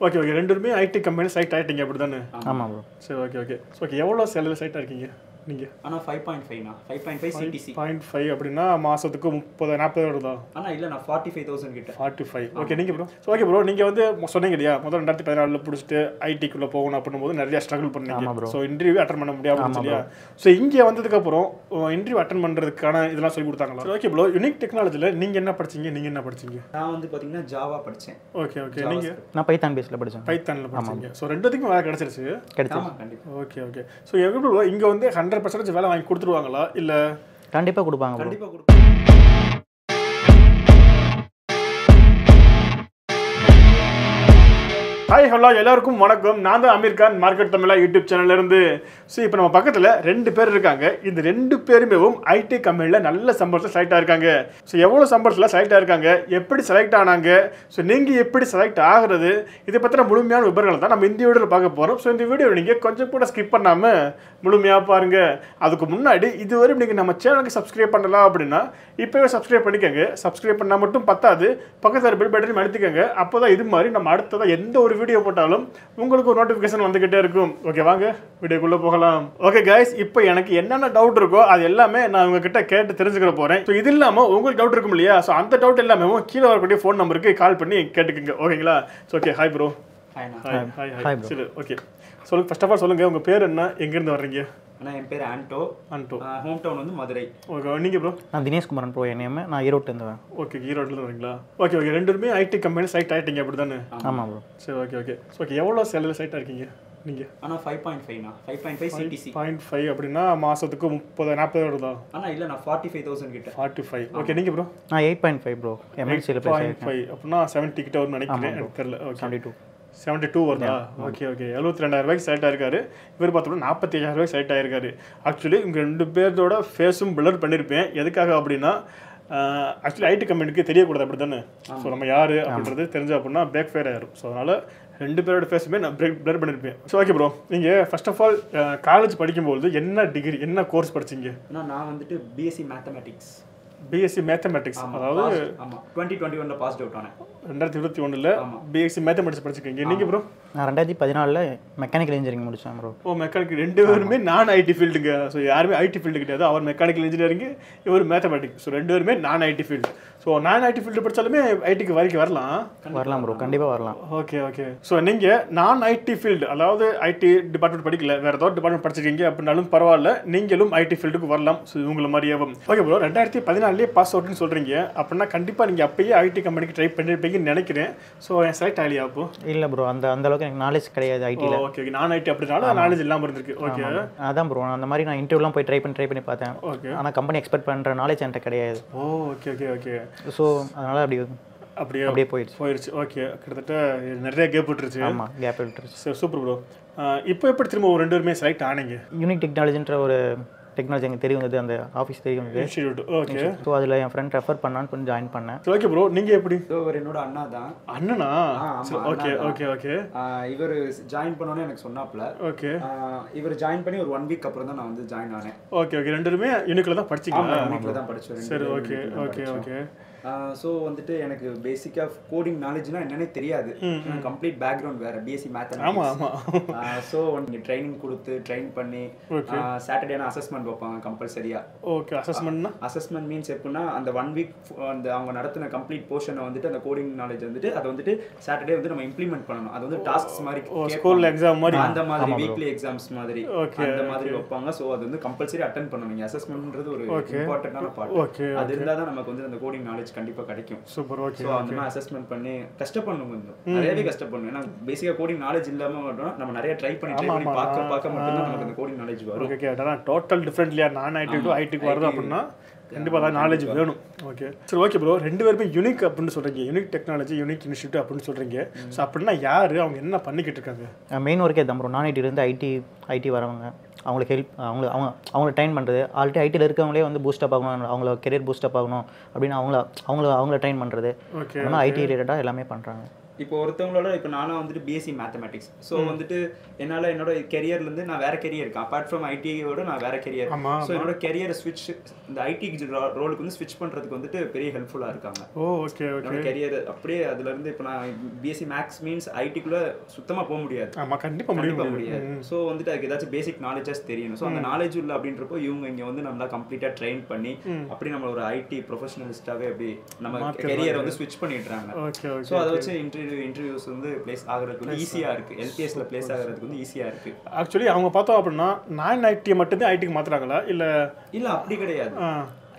Okay okay ரெண்டு பேருமே ID company side ஆயிட்டீங்க அப்படி தானே ஆமாம் ப்ரோ சரி ஓகே ஓகே ஸோ ஓகே எவ்வளோ சேலரி சைட்டாக இருக்கீங்க? நீங்கள் ஆனால் five point ஃபைவ்ண்ணா five point five CTC point five அப்படின்னா மாதத்துக்கு முப்பது நாற்பது வருதா? ஆனால் இல்லை நான் ஃபார்ட்டி ஃபைவ் தௌசண்ட் கிட்ட ஃபார்ட்டி ஃபைவ் ஓகே நீங்கள் ப்ரோ ஓகே ப்ரோ நீங்கள் வந்து சொன்னீங்க இல்லையா? முதல் ரெண்டாயிரத்தி பதினாலில் பிடிச்சிட்டு ஐடிக்குள்ளே போகணும் அப்படின்னும் போது நிறைய ஸ்ட்ரகிள் பண்ணீங்க. ஸோ இன்டர்வியூ அட்டன் பண்ண முடியாமல் இல்லையா? ஸோ இங்கே வந்ததுக்கப்புறம் இன்டர்வியூ அட்டன் பண்ணுறதுக்கான இதெல்லாம் சொல்லி கொடுத்தாங்களா? ஓகே ப்ரோ யூனிக் டெக்னாலஜியில் நீங்கள் என்ன படிச்சீங்க? நீங்கள் என்ன படிச்சீங்க? நான் வந்து பார்த்தீங்கன்னா ஜாவா படித்தேன் ஓகே ஓகே நீங்கள் நான் பைத்தான் பேஸில் படித்தேன் பைத்தானில் படிச்சீங்க. ஸோ ரெண்டுத்துக்கும் வேலை கிடச்சிருச்சு. கிடைச்சி கண்டிப்பாக ஓகே ஓகே ஸோ எப்படி இங்கே வந்து ஹண்ட்ரட் பர்சன்டேஜ் வேலை வாங்கி கொடுத்துருவாங்களா? இல்லை? கண்டிப்பாக கொடுப்பாங்க கண்டிப்பாக கொடுப்பேன் ஹாய் ஹலோ எல்லாருக்கும் வணக்கம். நான் தான் அமீர் கான் மார்க்கெட் தமிழா யூடியூப் சேனல்ல இருந்து. ஸோ இப்போ நம்ம பக்கத்தில் ரெண்டு பேர் இருக்காங்க. இந்த ரெண்டு பேருமேவும் ஐடி கம்பெனியில் நல்ல சம்பளத்தில் செலக்ட் ஆயிருக்காங்க. ஸோ எவ்வளோ சம்பளத்தில் செலக்ட் ஆயிருக்காங்க? எப்படி செலக்ட் ஆனாங்க? ஸோ நீங்கள் எப்படி செலக்ட் ஆகிறது? இதை பற்றின முழுமையான விவரங்களை தான் நம்ம இந்த வீடியோவில் பார்க்க போகிறோம் ஸோ இந்த வீடியோ நீங்கள் கொஞ்சம் கூட ஸ்கிப் பண்ணாமல் முழுமையாக பாருங்கள் அதுக்கு முன்னாடி இதுவரை நீங்கள் நம்ம சேனலுக்கு சப்ஸ்கிரைப் பண்ணலாம் அப்படின்னா இப்போவே சப்ஸ்கிரைப் பண்ணிக்கோங்க. சப்ஸ்கிரைப் பண்ணால் மட்டும் பத்தாது. பக்கத்தில் பெல் பட்டன் அழுத்திக்கோங்க. அப்போ தான் இது மாதிரி நம்ம அடுத்ததாக எந்த ஒரு வீடியோ போட்டாலும் உங்களுக்கு ஒரு நோட்டிஃபிகேஷன் வந்துக்கிட்டே இருக்கும். ஓகே வாங்க வீடியோக்குள்ளே போகலாம். ஓகே கைஸ் இப்போ எனக்கு என்னென்ன டவுட் இருக்கோ அது எல்லாமே நான் உங்ககிட்ட கேட்டு தெரிஞ்சுக்கிற போகிறேன் ஸோ இது இல்லாமல் உங்களுக்கு டவுட் இருக்கும் இல்லையா? ஸோ அந்த டவுட் எல்லாமே கீழே வரக்கூடிய ஃபோன் நம்பருக்கு கால் பண்ணி கேட்டுக்கோங்க. ஓகேங்களா so okay hi bro hi hi hi bro. சரி ஓகே சொல்லுங்க ஃபர்ஸ்ட் ஆஃப் ஆல் சொல்லுங்கள் உங்கள் பேர் என்ன? எங்கேருந்து வர்றீங்க? ஆனால் என் பேர் ஆண்டோ. அன்டோ ஹோம் டவுன் வந்து மதுரை. ஓகே நீங்கள் ப்ரோ நான் தினேஷ் குமாரன் ப்ரோ என் நேம். நான் ஈரோட்டிலேருந்து வரேன். ஓகே ஈரோட்டில் வரீங்களா? ஓகே ஓகே ரெண்டு பேருமே ஐடி கம்பெனி சைட் ஆயிட்டீங்க அப்படி தானே ஆமாம் ப்ரோ சரி ஓகே ஓகே ஓகே எவ்வளோ சேலரி சைட்டாக இருக்கீங்க நீங்கள் ஆனால் five point ஃபைவ்ண்ணா five point five CTC point five அப்படின்னா மாதத்துக்கு முப்பது நாற்பது வருதா? ஆனால் இல்லை நான் ஃபார்ட்டி ஃபைவ் தௌசண்ட் கிட்ட. ஃபார்ட்டி ஃபைவ் ஓகே நீங்கள் ப்ரோ நான் எயிட் பாயிண்ட் ஃபைவ் ப்ரோ எம்என்சியில் ஃபைவ் அப்படின்னா செவன்ட்டி கிட்ட வரும்னு நினைக்கிறேன் தெரியல. ஓகே டூ செவன்ட்டி டூ வருதா? ஓகே ஓகே எழுபத்தி ரெண்டாயிரம் ரூபாய்க்கு செலக்ட் ஆயிருக்காரு. இவர் பார்த்தோம்னா நாற்பத்தி ஐயாயிரம் ரூபாய்க்கு செலக்ட் ஆயிருக்காரு. ஆக்சுவலி இவங்க ரெண்டு பேர்தோட ஃபேஸும் பிளர் பண்ணியிருப்பேன் எதுக்காக அப்படின்னா ஆக்சுவலி ஐடி கம்பெனிக்கு தெரியக்கூடாது அப்படி தானே ஸோ நம்ம யார் அப்படின்றது தெரிஞ்ச அப்படின்னா பேக் ஃபேர் ஆயிரும். ஸோ அதனால் ரெண்டு பேரோட ஃபேஸுமே நான் பிரேக் பிளர் பண்ணியிருப்பேன் ஸோ ஓகே ப்ரோ நீங்கள் ஃபர்ஸ்ட் ஆஃப் ஆல் காலேஜ் படிக்கும்போது என்ன டிகிரி என்ன கோர்ஸ் படிச்சீங்க? நான் வந்துட்டு பிஎஸ்சி மேத்தமெட்டிக்ஸ் பிஎஸ்சி மேத்தமெட்டிக்ஸ் அதாவது டுவெண்ட்டி டுவெண்ட்டி ஒன்ல பாஸ் அவுட் ஆனேன். ரெண்டாயிரத்தி இருபத்தி ஒன்றில். பிஎஸ்சி மேத்தமெட்டிக்ஸ் படிச்சிருக்கீங்க. நீங்கள் ப்ரோ நான் ரெண்டாயிரத்தி பதினாலில் மெக்கானிக்கல் இன்ஜினியரிங் முடித்தேன் ப்ரோ ஓ மெக்கானிக் ரெண்டு பேருமே நான் ஐடி ஃபீல்டுங்க ஸோ யாருமே ஐடி ஃபீல்டு கிடையாது. அவர் மெக்கானிக்கல் இன்ஜினியரிங் இவர் மேத்தமெட்டிக்ஸ் ஸோ ரெண்டு பேருமே நான் ஐடி ஃபீல்டு ஸோ நான் ஐடி ஃபீல்டு படித்தாலுமே ஐடிக்கு வரைக்கும் வரலாம். வரலாம் ப்ரோ கண்டிப்பாக வரலாம். ஓகே ஓகே ஸோ நீங்கள் நான் ஐடி ஃபீல்டு அதாவது ஐடி டிபார்ட்மெண்ட் படிக்கல வேறு ஏதாவது டிபார்ட்மெண்ட் படிச்சிருக்கீங்க அப்படின்னாலும் பரவாயில்ல நீங்களும் ஐடி ஃபீல்டுக்கு வரலாம். ஸோ உங்களை மாதிரியாவும் ஓகே ப்ரோ ரெண்டாயிரத்தி பதினாலே பாஸ் அவுட்னு சொல்கிறீங்க அப்படின்னா கண்டிப்பாக நீங்கள் அப்பயே ஐடி கம்பெனிக்கு ட்ரை பண்ணியிருப்பீங்கன்னு நினைக்கிறேன். ஸோ என் செலக்ட் ஆகலையா அப்போ இல்லை ப்ரோ அந்த அந்த அளவுக்கு எனக்கு நாலேஜ் கிடையாது ஐடியில் ஓகே ஓகே நான் ஐடி அப்படினால நாலேஜ் இல்லாமல் இருந்திருக்கு. ஓகே அதான் ப்ரோ அந்த மாதிரி நான் இன்டர்வியூலாம் போய் ட்ரை பண்ணி ட்ரை பண்ணி பார்த்தேன். ஓகே ஆனால் கம்பெனி எக்ஸ்பெக்ட் பண்ணுற நாலேஜ் என்கிட்ட கிடையாது. Oh okay okay okay so அதனால் அப்படி அப்படியே அப்படியே போயிடுச்சு. போயிடுச்சு ஓகே கிட்டத்தட்ட நிறைய கேப் விட்டுருச்சு. ஆமாம் கேப் விட்டுருச்சு. சரி சூப்பர் ப்ரோ இப்போ எப்படி திரும்ப ஒரு ரெண்டு பேருமே செலக்ட் ஆனீங்க? யூனிக் டெக்னாலஜின்ற ஒரு டெக்னாலஜி எனக்கு தெரிய வந்தது அந்த ஆஃபீஸ் தெரிய வந்தது. ஓகே ஸோ அதில் என் ஃப்ரெண்ட் ரெஃபர் பண்ணான்னு கொஞ்சம் ஜாயின் பண்ணேன். ஓகே ப்ரோ நீங்கள் எப்படி? ஸோ இவர் என்னோட அண்ணா தான். அண்ணனா? ஓகே. ஓகே ஓகே இவர் ஜாயின் பண்ணோன்னே எனக்கு சொன்னாப்ல ஓகே இவர் ஜாயின் பண்ணி ஒரு ஒன் வீக் அப்புறம் தான் நான் வந்து ஜாயின் ஆனேன். ஓகே ஓகே ரெண்டு பேருமே யூனிக்கில் தான் படிச்சிங்களா? வீட்டில் தான் படிச்சோம். சரி ஓகே ஓகே ஓகே ஸோ வந்துட்டு எனக்கு பேசிக்காக கோடிங் நாலேஜ்னா என்னன்னே தெரியாது. கம்ப்ளீட் பேக்ரவுண்ட் வேற பிஎஸ்சி ஆமா மேத்தமெட்டிக்ஸ் ஆமா ஸோ நீங்கள் ட்ரைனிங் கொடுத்து ட்ரெயின் பண்ணி சாட்டர்டேனா அசஸ்மெண்ட் வைப்பாங்க கம்பல்சரியா ஓகே அசஸ்மெண்ட்னா அசஸ்மெண்ட் மீன்ஸ் எப்படின்னா அந்த ஒன் வீக் அந்த அவங்க நடத்தின கம்ப்ளீட் போர்ஷனை வந்துட்டு அந்த கோடிங் நாலேஜ் வந்துட்டு அதை வந்துட்டு சாட்டர்டே வந்து நம்ம இம்ப்ளிமெண்ட் பண்ணணும். அது வந்து டாஸ்க்ஸ் மாதிரி. ஸ்கூலில் எக்ஸாம் மாதிரி? அந்த மாதிரி வீக்லி எக்ஸாம்ஸ் மாதிரி. அந்த மாதிரி வைப்பாங்க. ஸோ அது வந்து கம்பல்சரி அட்டன் பண்ணணும். நீங்க அசஸ்மெண்ட்ன்றது ஒரு இம்பார்ட்டன்டான பார்ட் அது இருந்தால் தான் நமக்கு வந்து அந்த கோடிங் நாலேஜ் கண்டிப்பா கிடைக்கும். சூப்பர் ஓகே ஸோ அந்த மாதிரி அசஸ்மெண்ட் பண்ணி கஷ்டப்படணும் கொஞ்சம். நிறையவே கஷ்டப்படணும் ஏன்னா பேசிக்காக கோடிங் நாலேஜ் இல்லாம மட்டும் நம்ம நிறைய ட்ரை பண்ணி ட்ரை பண்ணி பார்க்க பார்க்க மட்டும்தான் நமக்கு அந்த கோடிங் நாலேஜ் வரும். ஓகே டோட்டல் டிஃப்ரெண்ட்லியா நான் ஐடி டு ஐடிக்கு வருது அப்படின்னா கண்டிப்பாக தான் நாலேஜ் வேணும். ஓகே. சரி ஓகே ப்ரோ ரெண்டு பேருமே யூனிக் அப்படின்னு சொல்கிறீங்க யூனிக் டெக்னாலஜி யூனிக் இன்ஸ்டியூட் அப்படின்னு சொல்கிறீங்க ஸோ அப்படின்னா யார்? அவங்க என்ன பண்ணிக்கிட்டு இருக்காங்க? மெயின் ஒர்க்கே தான் ப்ரோ நான் ஐடியிலேருந்து ஐடி ஐடி வரவங்க. அவங்களுக்கு ஹெல்ப் அவங்கள அவங்க அவங்கள ட்ரைன் பண்ணுறது ஆல்ரெடி ஐடியில் இருக்கவங்களே வந்து பூஸ்டப் ஆகணும். அவங்கள கெரியர் பூஸ்டப் ஆகணும். அப்படின்னு அவங்கள அவங்கள அவங்கள ட்ரைன் பண்ணுறது அதனால் ஐடி ரிலேட்டடாக எல்லாமே பண்ணுறாங்க இப்போ ஒருத்தவங்களோட இப்போ நானும் வந்துட்டு பிஎஸ்சி மேத்தமெட்டிக்ஸ் ஸோ வந்துட்டு என்னால் என்னோட கெரியர்ல இருந்து நான் வேற கெரியர் இருக்கேன் அப்பார்ட் ஃப்ரம் ஐடியோட நான் வேற கெரியர் ஸோ என்னோட கெரியரை ஸ்விட்ச் இந்த ஐடி ரோலுக்கு வந்து ஸ்விட்ச் பண்றதுக்கு வந்துட்டு பெரிய ஹெல்ப்ஃபுல்லாக இருக்காங்க. ஓ ஓகே ஓகே கெரியர் அப்படியே அதுல இருந்து இப்போ நான் பிஎஸ்சி மேக்ஸ் மீன்ஸ் ஐடிக்குள்ள சுத்தமா போக முடியாது. ஆமா கண்டிப்பா கண்டிப்பா முடியும். முடியாது. ஸோ வந்துட்டு அதுக்கு ஏதாச்சும் பேசிக் நாலேஜஸ் தெரியணும் ஸோ அந்த நாலேஜ் உள்ள அப்படின்றப்போ இவங்க இங்க வந்து நம்மளா கம்ப்ளீட்டா ட்ரெயின் பண்ணி அப்படி நம்ம ஒரு ஐடி ப்ரொஃபஷனலிஸ்டாவே அப்படி நம்ம கெரியர் வந்து ஸ்விட்ச் பண்ணிடுறாங்க. ஸோ அதை வச்சு இன்டர்வியூ இன்டர்வியூஸ் வந்து பிளேஸ் ஆகிறதுக்கு வந்து ஈஸியா இருக்கு. எல்பிஎஸ்ல பிளேஸ் ஆகிறதுக்கு வந்து ஈஸியா இருக்கு. ஆக்சுவலி அவங்க பார்த்தோம் அப்படின்னா நான் ஐடியை மட்டும்தான் ஐடிக்கு மாத்துறாங்களா? இல்ல இல்ல அப்படி கிடையாது.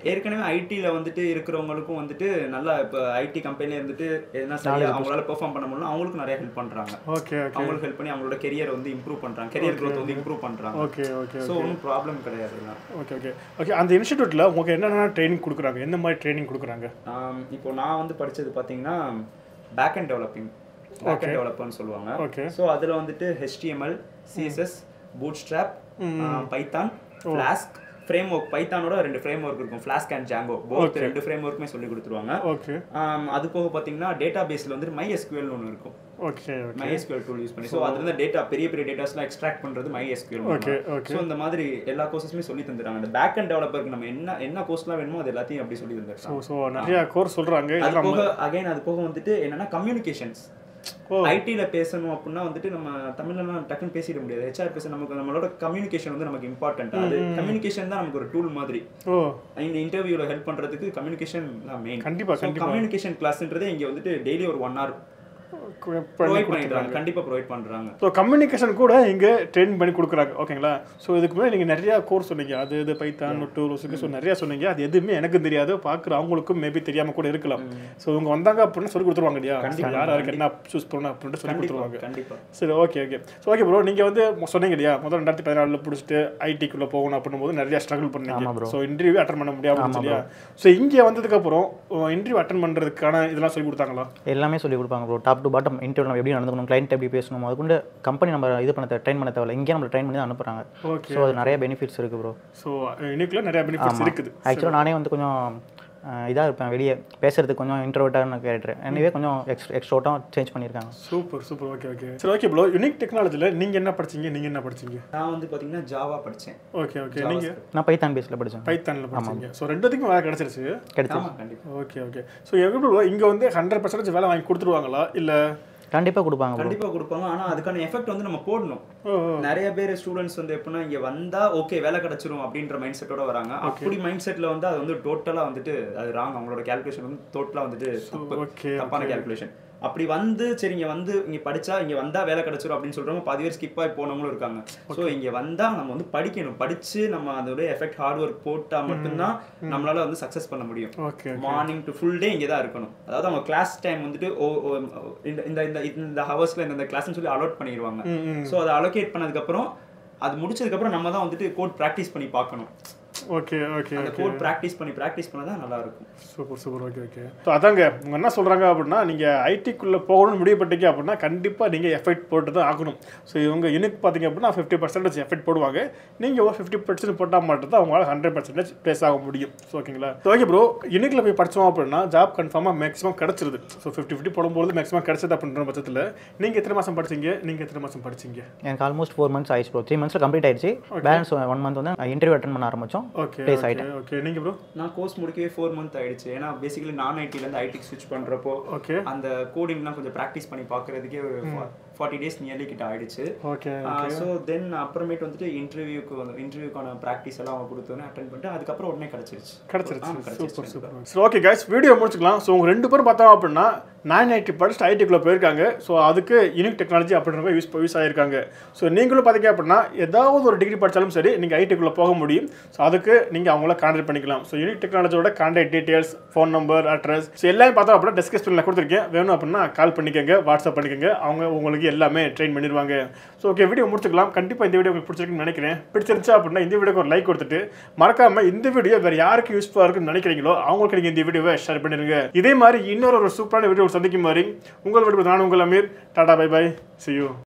ஏற்கனவே ஐடில வந்துட்டு இருக்கிறவங்களுக்கும் வந்துட்டு நல்லா இப்போ ஐடி கம்பெனில இருந்துட்டு எதனா சரியா அவங்களால பெர்ஃபார்ம் பண்ண முடியல அவங்களுக்கும் நிறைய ஹெல்ப் பண்றாங்க. ஓகே அவங்களுக்கு ஹெல்ப் பண்ணி அவங்களோட கெரியர் வந்து இம்ப்ரூவ் பண்றாங்க. கெரியர் growth வந்து இம்ப்ரூவ் பண்றாங்க. ஓகே ஓகே ஸோ ஒன்றும் ப்ராப்ளம் கிடையாது. ஓகே ஓகே ஓகே அந்த இன்ஸ்டியூட்டில் உங்களுக்கு என்னென்ன ட்ரைனிங் கொடுக்குறாங்க? எந்த மாதிரி ட்ரைனிங் கொடுக்குறாங்க? இப்போ நான் வந்து படிச்சது பாத்தீங்கன்னா back and developing back and டெவலப்பர்னு சொல்லுவாங்க. ஸோ அதுல வந்துட்டு HTML CSS bootstrap Python Flask framework பைத்தானோட ரெண்டு ஃப்ரேம் ஒர்க் இருக்கும் ஃபிளாஸ்க் அண்ட் ஜாங்கோ போத் ரெண்டு ஃப்ரேம் ஒர்க்குமே சொல்லி கொடுத்துருவாங்க. ஓகே ஆம், அது போக பாத்தீங்கன்னா டேட்டா பேஸ்ல வந்து மை எஸ்கியூஎல் ஒன்று இருக்கும். Okay okay my SQL tool use பண்ணி ஸோ அதுல இருந்து டேட்டா பெரிய பெரிய டேட்டாஸ்லாம் எக்ஸ்ட்ராக்ட் பண்றது மை எஸ்கியூஎல் okay. ஸோ இந்த மாதிரி எல்லா கோர்சஸுமே சொல்லி தந்துடுறாங்க. இந்த பேக் அண்ட் டெவலப்பருக்கு நம்ம என்ன என்ன கோர்ஸ்லாம் வேணுமோ அது எல்லாத்தையும் அப்படி சொல்லி தந்துருக்காங்க ஸோ நிறைய கோர்ஸ் சொல்கிறாங்க அது போக அகைன் அது போக வந்துட்டு என்னன்னா கம்யூனிகேஷன்ஸ் ஓ. ஐடில பேசணும் அப்படின்னா வந்துட்டு நம்ம தமிழ்லாம் டக்குன்னு பேசிட முடியாது. ஹெச்ஆர் பேச நமக்கு நம்மளோட கம்யூனிகேஷன் வந்து நமக்கு இம்பார்ட்டன்ட் அது கம்யூனிகேஷன் தான் நமக்கு ஒரு டூல் மாதிரி. இந்த இன்டர்வியூல ஹெல்ப் பண்றதுக்கு கம்யூனிகேஷன் தான் மெயின் கண்டிப்பா, கண்டிப்பா. கம்யூனிகேஷன் கிளாஸ்ன்றதே இங்க வந்துட்டு டெய்லி ஒரு ஒன் ஹவர் ப்ரொவைட் பண்ணிடுறாங்க. கண்டிப்பா ப்ரொவைட் பண்றாங்க. ஸோ கம்யூனிகேஷன் கூட இங்கே ட்ரெயின் பண்ணி கொடுக்குறாங்க. ஓகேங்களா ஸோ இதுக்கு முன்னாடி நீங்கள் நிறையா கோர்ஸ் சொன்னீங்க. அது இது பைத்தான் டூ ரோஸுக்கு ஸோ நிறையா சொன்னீங்க. அது எதுவுமே எனக்கும் தெரியாது. பார்க்குற அவங்களுக்கும் மேபி தெரியாமல் கூட இருக்கலாம். ஸோ இவங்க வந்தாங்க அப்படின்னு சொல்லி கொடுத்துருவாங்க இல்லையா? யார் யாருக்கு என்ன சூஸ் பண்ணணும் அப்படின்ட்டு சொல்லி கொடுத்துருவாங்க. சரி okay okay so okay bro நீங்கள் வந்து சொன்னீங்க இல்லையா? முதல் ரெண்டாயிரத்தி பதினாலில் பிடிச்சிட்டு ஐடிக்குள்ளே போகணும் அப்படின்னும் போது நிறைய ஸ்ட்ரகிள் பண்ணீங்க. ஸோ இன்டர்வியூ அட்டன் பண்ண முடியாமல் இல்லையா? ஸோ இங்கே வந்ததுக்கப்புறம் இன்டர்வியூ அட்டன் பண்ணுறதுக்கான இதெல்லாம் சொல்லி கொடுத்தாங்களா? எல்லாமே சொல்லி கொடுப்பாங்க bro top to bottom interview நம்ம எப்படி நடந்துக்கணும் கிளைண்ட் எப்படி பேசணும் அதுக்குண்டு கம்பெனி நம்ம இது பண்ண ட்ரெயின் பண்ண தேவையில்ல. இங்கே நம்ம ட்ரெயின் பண்ணி தான் அனுப்புகிறாங்க ஸோ அது நிறைய பெனிஃபிட்ஸ் இருக்குது ப்ரோ ஸோ இன்னைக்குள்ள நிறைய பெனிஃபிட்ஸ் இருக்குது. ஆக்சுவலாக நானே வந்து கொஞ்சம் இதாக இருப்பேன். வெளியே பேசுறதுக்கு கொஞ்சம் இன்ட்ரோட்டான கேரக்டர் எனவே கொஞ்சம் எக்ஸ் எக்ஸ்ட்ரோட்டாக சேஞ்ச் பண்ணியிருக்காங்க சூப்பர் சூப்பர் ஓகே ஓகே சரி ஓகே ப்ரோ யூனிக் டெக்னாலஜியில் நீங்கள் என்ன படிச்சீங்க? நீங்கள் என்ன படிச்சீங்க? நான் வந்து பாத்தீங்கன்னா ஜாவா படிச்சேன். ஓகே ஓகே நீங்கள் நான் பைத்தான் பேஸில் படித்தேன் பைத்தானில் படிச்சீங்க. ஸோ ரெண்டுத்துக்கும் வேலை கிடச்சிருச்சு? கிடைச்சி ஆமா கண்டிப்பா. ஓகே ஓகே ஸோ எப்படி ப்ரோ இங்கே வந்து ஹண்ட்ரட் பர்சன்டேஜ் வேலை வாங்கி கொடுத்துருவாங்களா? இல்லை கண்டிப்பாக கொடுப்பாங்க ப்ரோ கண்டிப்பா கொடுப்பாங்க. ஆனா அதுக்கான எஃபெக்ட் வந்து நம்ம போடணும். நிறைய பேர் ஸ்டூடெண்ட்ஸ் வந்து எப்படின்னா இங்க வந்தா ஓகே வேலை கிடைச்சிரும் அப்படின்ற மைண்ட் செட்டோட வராங்க. அப்படி மைண்ட் செட்ல வந்து அது வந்து டோட்டலா வந்துட்டு அது ராங் அவங்களோட கால்குலேஷன் வந்து டோட்டலா வந்துட்டு தப்பான கால்குலேஷன் அப்படி வந்து சரி இங்க வந்து இங்க படிச்சா இங்க வந்தா வேலை கிடைச்சிரும் அப்படின்னு சொல்றவங்க பாதி பேர் ஸ்கிப் ஆகி போனவங்களும் இருக்காங்க. சோ இங்க வந்தா நம்ம வந்து படிக்கணும். படிச்சு நம்ம அதோட எஃபெக்ட் ஹார்ட் ஒர்க் போட்டா மட்டும்தான் நம்மளால வந்து சக்சஸ் பண்ண முடியும். மார்னிங் டு ஃபுல் டே இங்கே தான் இருக்கணும். அதாவது அவங்க கிளாஸ் டைம் வந்துட்டு ஓ இந்த இந்த இந்த ஹவர்ஸ்ல இந்த கிளாஸ்னு சொல்லி அலோட் பண்ணிடுவாங்க ஸோ அதை அலோகேட் பண்ணதுக்கப்புறம் அது முடிச்சதுக்கப்புறம் நம்ம தான் வந்துட்டு கோட் ப்ராக்டிஸ் பண்ணி பார்க்கணும். ஓகே ஓகே அந்த கோட் ப்ராக்டிஸ் பண்ணி ப்ராக்டிஸ் பண்ணா தான் நல்லா இருக்கும் super super okay okay so அதாங்க அவங்க என்ன சொல்கிறாங்க அப்படின்னா நீங்கள் ஐடிக்குள்ளே போகணும்னு முடிவு பண்ணிட்டீங்க அப்படின்னா கண்டிப்பாக நீங்கள் எஃபெக்ட் போட்டு தான் ஆகணும். ஸோ இவங்க யூனிக் பார்த்தீங்க அப்படின்னா ஃபிஃப்டி பர்சன்டேஜ் எஃபெக்ட் போடுவாங்க. நீங்கள் ஒரு ஃபிஃப்டி பர்சன்ட் போட்டால் மட்டும் தான் அவங்களால ஹண்ட்ரட் பர்சன்டேஜ் ப்ளேஸ் ஆக முடியும். ஸோ ஓகேங்களா ஓகே ப்ரோ யூனிக்கில் போய் படித்தோம் அப்படின்னா ஜாப் கன்ஃபார்மாக மேக்ஸிமம் கிடச்சிருது. ஸோ ஃபிஃப்டி ஃபிஃப்டி போடும்போது மேக்ஸிமம் கிடச்சது அப்படின்ற பட்சத்தில் நீங்கள் எத்தனை மாதம் படிச்சீங்க? நீங்கள் எத்தனை மாதம் படிச்சீங்க? எனக்கு ஆல்மோஸ்ட் ஃபோர் மந்த்ஸ் ஆயிடுச்சு ப்ரோ த்ரீ மந்த்ஸில் கம்ப்ளீட் ஆயிடுச்சு. பேலன்ஸ் ஒன் மந்த் வந்து இன்டர்வியூ அட்டன் பண்ண ஆரம்பித்தோம் ஓகே Place ஓகே ஓகே நீங்கள் ப்ரோ நான் கோர்ஸ் முடிக்கவே ஃபோர் மந்த் ஆயிடுச்சு. ஏன்னா பேசிக்கலி நான் ஐடிலேருந்து ஐடிக்கு ஸ்விட்ச் பண்ணுறப்போ ஓகே அந்த கோடிங்லாம் கொஞ்சம் ப்ராக்டிஸ் பண்ணி பார்க்கறதுக்கே ஒரு ஃபார்ட்டி டேஸ் நியர்லி கிட்ட ஆயிடுச்சு. ஓகே ஸோ தென் அப்புறமேட்டு வந்துட்டு இன்டர்வியூக்கு வந்து இன்டர்வியூக்கான ப்ராக்டிஸ் எல்லாம் அவங்க கொடுத்தோன்னே அட்டன் பண்ணிட்டு அதுக்கப்புறம் உடனே கிடச்சிருச்சு. கிடச்சிருச்சு. Super super. சரி ஓகே கைஸ் வீடியோ முடிச்சுக்கலாம். ஸோ உங்க ரெண்டு பேரும் பார்த்தோம் அப்படின்னா நைன் எயிட்டி படிச்சு ஐடிக்குள்ளே போயிருக்காங்க. ஸோ அதுக்கு யூனிக் டெக்னாலஜி அப்படின்ற யூஸ் யூஸ் ஆகிருக்காங்க ஸோ நீங்களும் பார்த்தீங்க அப்படின்னா ஏதாவது ஒரு டிகிரி படித்தாலும் சரி நீங்கள் ஐடிக்குள்ளே போக முடியும். ஸோ அதுக்கு நீங்கள் அவங்கள கான்டாக்ட் பண்ணிக்கலாம். So unique டெக்னாலஜியோட contact details phone number address so எல்லாமே பார்த்தோம் அப்படின்னா டிஸ்கிரிப்ஷனில் கொடுத்துருக்கேன். வேணும் அப்படின்னா கால் பண்ணிக்கோங்க வாட்ஸ்அப் பண்ணிக்கோங்க. அவங்க உங்களுக்கு எல்லாமே ட்ரெயின் பண்ணிடுவாங்க. ஸோ ஓகே வீடியோ முடிச்சுக்கலாம். கண்டிப்பாக இந்த வீடியோ உங்களுக்கு பிடிச்சிருக்குன்னு நினைக்கிறேன். பிடிச்சிருந்துச்சா அப்படின்னா இந்த வீடியோக்கு ஒரு லைக் கொடுத்துட்டு மறக்காமல் இந்த வீடியோ வேறு யாருக்கு யூஸ்ஃபுல்லாக இருக்குன்னு நினைக்கிறீங்களோ அவங்களுக்கு நீங்கள் இந்த வீடியோவை ஷேர் பண்ணிடுங்க. இதே மாதிரி இன்னொரு ஒரு சூப்பரான வீடியோ சந்திக்கும் வரை உங்கள் விடுப்பு நான் உங்கள் Aamir. Tata bye bye see you